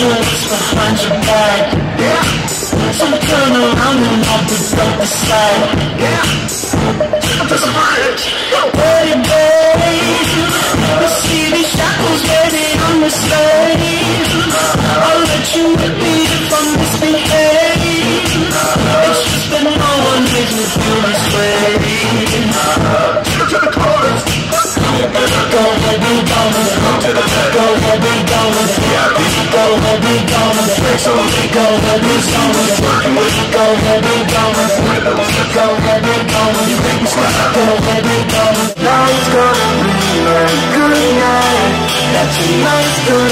behind your back. Yeah. So turn around and I'll be right beside. Yeah. Just a bridge. Dirty days. You see these shackles, baby, I'm a slave. I'll let you whip me if I misbehave. It's just that no one makes me feel this way. It to the chorus. Go heavy, go to the back. Go heavy, go Go heavy, go Go heavy, go Go heavy, go Go heavy, go Go heavy, go Now it's gonna be a good night That tonight's gonna